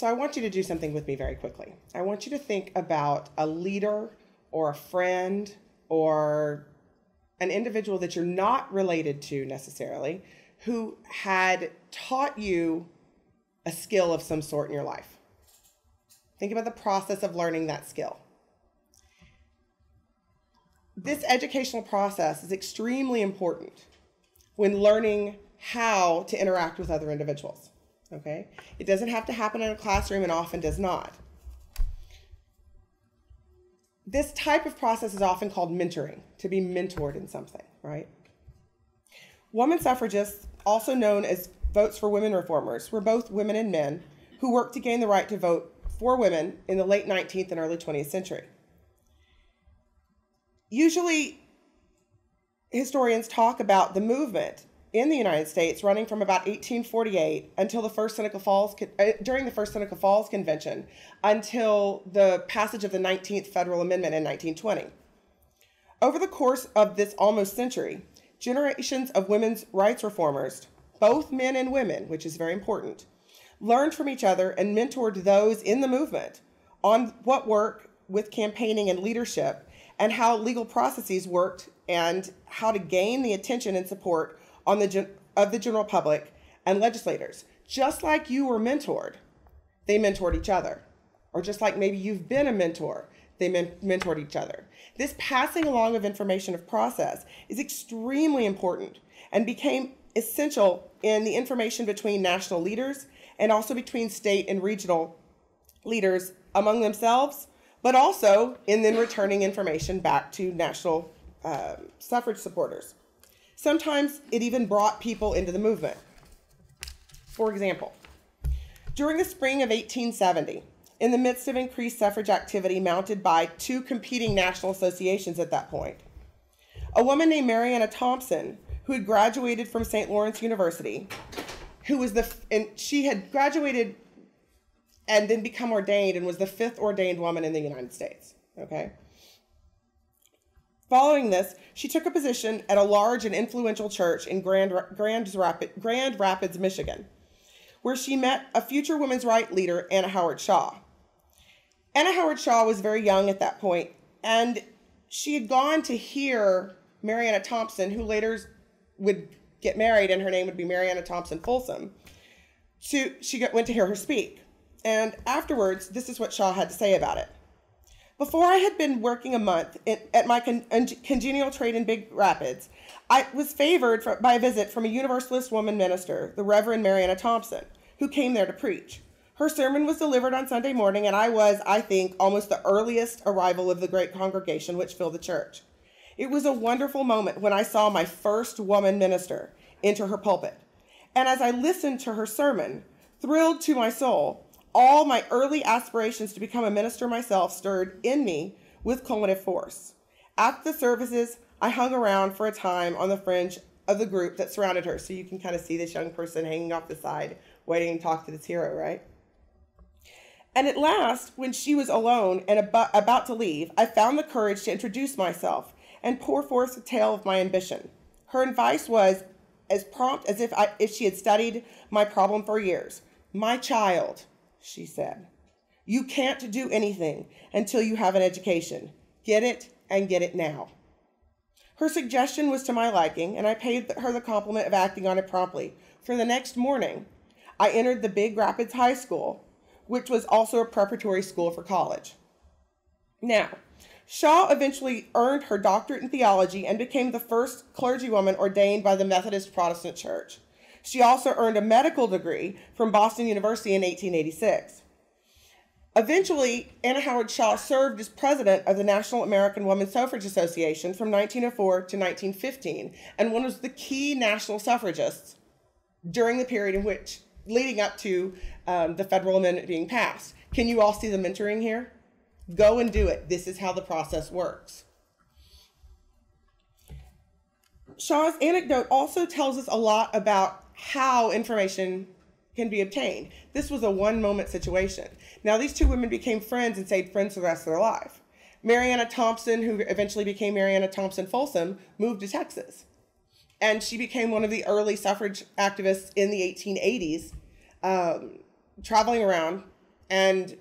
So I want you to do something with me very quickly. I want you to think about a leader or a friend or an individual that you're not related to necessarily who had taught you a skill of some sort in your life. Think about the process of learning that skill. This educational process is extremely important when learning how to interact with other individuals. Okay? It doesn't have to happen in a classroom and often does not. This type of process is often called mentoring, to be mentored in something, right? Woman suffragists, also known as Votes for Women reformers, were both women and men who worked to gain the right to vote for women in the late 19th and early 20th century. Usually, historians talk about the movement in the United States running from about 1848 until the first Seneca Falls, uh, during the first Seneca Falls Convention, until the passage of the 19th Federal Amendment in 1920. Over the course of this almost century, generations of women's rights reformers, both men and women, which is very important, learned from each other and mentored those in the movement on what work with campaigning and leadership and how legal processes worked and how to gain the attention and support on the of the general public and legislators. Just like you were mentored, they mentored each other. Or just like maybe you've been a mentor, they men mentored each other. This passing along of information of process is extremely important and became essential in the information between national leaders and also between state and regional leaders among themselves, but also in then returning information back to national uh, suffrage supporters. Sometimes it even brought people into the movement. For example, during the spring of 1870, in the midst of increased suffrage activity mounted by two competing national associations at that point, a woman named Marianna Thompson, who had graduated from St. Lawrence University, who was the, and she had graduated and then become ordained and was the fifth ordained woman in the United States. Okay. Following this, she took a position at a large and influential church in Grand, Grand, Rapid, Grand Rapids, Michigan, where she met a future women's rights leader, Anna Howard Shaw. Anna Howard Shaw was very young at that point, and she had gone to hear Marianna Thompson, who later would get married, and her name would be Marianna Thompson Folsom. So she went to hear her speak. And afterwards, this is what Shaw had to say about it. Before I had been working a month at my con- congenial trade in Big Rapids, I was favored for, by a visit from a Universalist woman minister, the Reverend Marianna Thompson, who came there to preach. Her sermon was delivered on Sunday morning, and I was, I think, almost the earliest arrival of the great congregation which filled the church. It was a wonderful moment when I saw my first woman minister enter her pulpit. And as I listened to her sermon, thrilled to my soul, all my early aspirations to become a minister myself stirred in me with culminative force. After the services, I hung around for a time on the fringe of the group that surrounded her. So you can kind of see this young person hanging off the side, waiting to talk to this hero, right? And at last, when she was alone and about, about to leave, I found the courage to introduce myself and pour forth a tale of my ambition. Her advice was as prompt as if, I, if she had studied my problem for years. My child, she said. You can't do anything until you have an education. Get it and get it now. Her suggestion was to my liking, and I paid her the compliment of acting on it promptly. For the next morning, I entered the Big Rapids High School, which was also a preparatory school for college. Now, Shaw eventually earned her doctorate in theology and became the first clergywoman ordained by the Methodist Protestant Church. She also earned a medical degree from Boston University in 1886. Eventually, Anna Howard Shaw served as president of the National American Woman Suffrage Association from 1904 to 1915 and one of the key national suffragists during the period in which leading up to um, the federal amendment being passed. Can you all see the mentoring here? Go and do it. This is how the process works. Shaw's anecdote also tells us a lot about how information can be obtained. This was a one moment situation. Now, these two women became friends and stayed friends for the rest of their life. Marianna Thompson, who eventually became Marianna Thompson Folsom, moved to Texas. And she became one of the early suffrage activists in the 1880s, um, traveling around and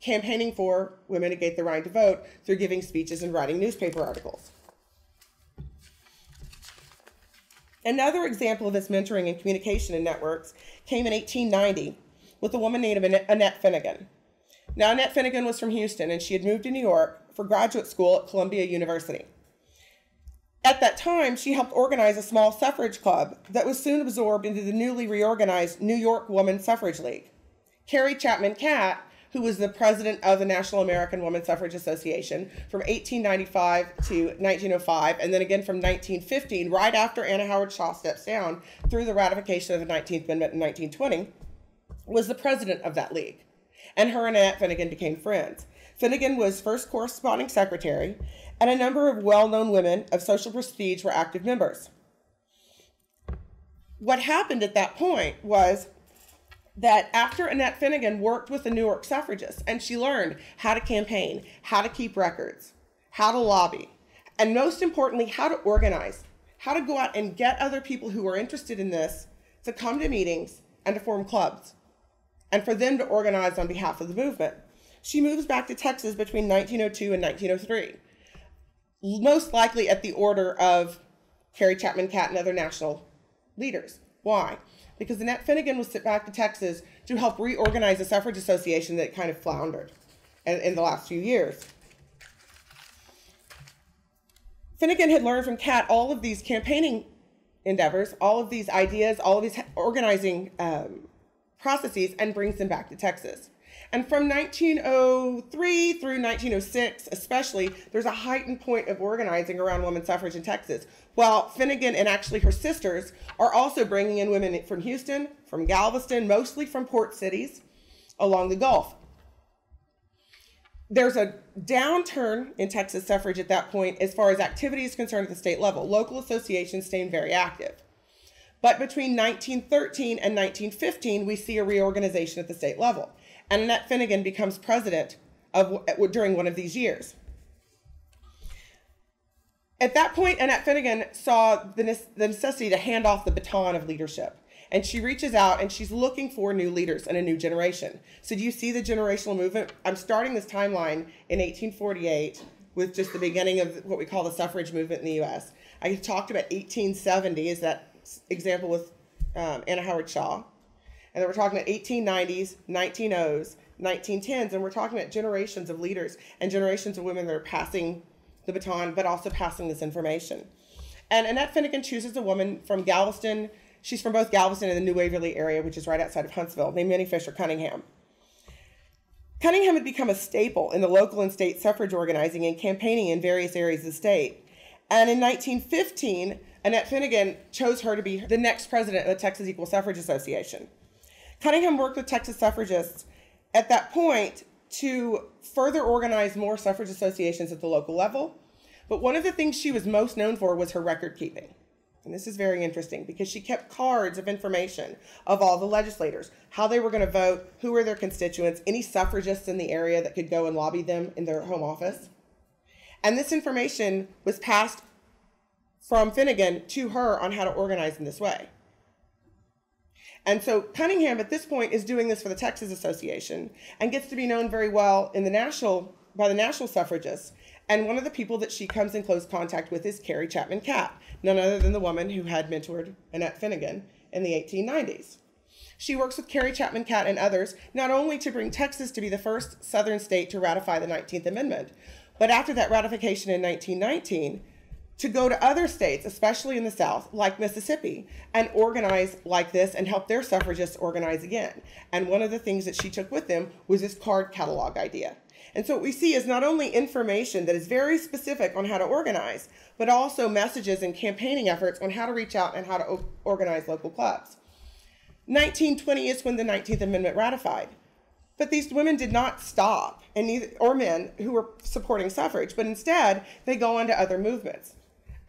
campaigning for women to get the right to vote through giving speeches and writing newspaper articles. Another example of this mentoring and communication in networks came in 1890 with a woman named Annette Finnegan. Now, Annette Finnegan was from Houston and she had moved to New York for graduate school at Columbia University. At that time, she helped organize a small suffrage club that was soon absorbed into the newly reorganized New York Woman Suffrage League. Carrie Chapman Catt, who was the president of the National American Woman Suffrage Association from 1895 to 1905, and then again from 1915, right after Anna Howard Shaw steps down through the ratification of the 19th Amendment in 1920, was the president of that league. And her and Annette Finnegan became friends. Finnegan was first corresponding secretary, and a number of well known women of social prestige were active members. What happened at that point was that after Annette Finnegan worked with the New York suffragists and she learned how to campaign, how to keep records, how to lobby, and most importantly, how to organize, how to go out and get other people who are interested in this to come to meetings and to form clubs and for them to organize on behalf of the movement. She moves back to Texas between 1902 and 1903, most likely at the order of Carrie Chapman Catt and other national leaders. Why? Because Annette Finnegan was sent back to Texas to help reorganize a suffrage association that kind of floundered in, in the last few years. Finnegan had learned from Catt all of these campaigning endeavors, all of these ideas, all of these organizing um, processes, and brings them back to Texas. And from 1903 through 1906, especially, there's a heightened point of organizing around women's suffrage in Texas. While Finnegan and actually her sisters are also bringing in women from Houston, from Galveston, mostly from port cities along the Gulf. There's a downturn in Texas suffrage at that point as far as activity is concerned at the state level. Local associations staying very active. But between 1913 and 1915, we see a reorganization at the state level Annette Finnegan becomes president of, during one of these years. At that point, Annette Finnegan saw the, necessity to hand off the baton of leadership. And she reaches out and she's looking for new leaders and a new generation. So, do you see the generational movement? I'm starting this timeline in 1848 with just the beginning of what we call the suffrage movement in the US. I talked about 1870 is that example with um, Anna Howard Shaw. And then we're talking about 1890s, 1900s, 1910s, and we're talking about generations of leaders and generations of women that are passing the baton, but also passing this information. And Annette Finnegan chooses a woman from Galveston. She's from both Galveston and the New Waverly area, which is right outside of Huntsville, named Minnie Fisher Cunningham. Cunningham had become a staple in the local and state suffrage organizing and campaigning in various areas of the state. And in 1915, Annette Finnegan chose her to be the next president of the Texas Equal Suffrage Association. Cunningham worked with Texas suffragists at that point to further organize more suffrage associations at the local level. But one of the things she was most known for was her record keeping. And this is very interesting because she kept cards of information of all the legislators, how they were going to vote, who were their constituents, any suffragists in the area that could go and lobby them in their home office. And this information was passed from Finnegan to her on how to organize in this way. And so Cunningham at this point is doing this for the Texas Association and gets to be known very well in the national by the national suffragists. And one of the people that she comes in close contact with is Carrie Chapman Catt, none other than the woman who had mentored Annette Finnegan in the 1890s. She works with Carrie Chapman Catt and others not only to bring Texas to be the first Southern state to ratify the 19th Amendment, but after that ratification in 1919, to go to other states, especially in the South, like Mississippi, and organize like this and help their suffragists organize again. And one of the things that she took with them was this card catalog idea. And so what we see is not only information that is very specific on how to organize, but also messages and campaigning efforts on how to reach out and how to organize local clubs. 1920 is when the 19th Amendment ratified. But these women did not stop, and neither, or men who were supporting suffrage, but instead they go on to other movements.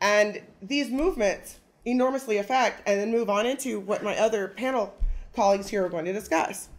And these movements enormously affect and then move on into what my other panel colleagues here are going to discuss.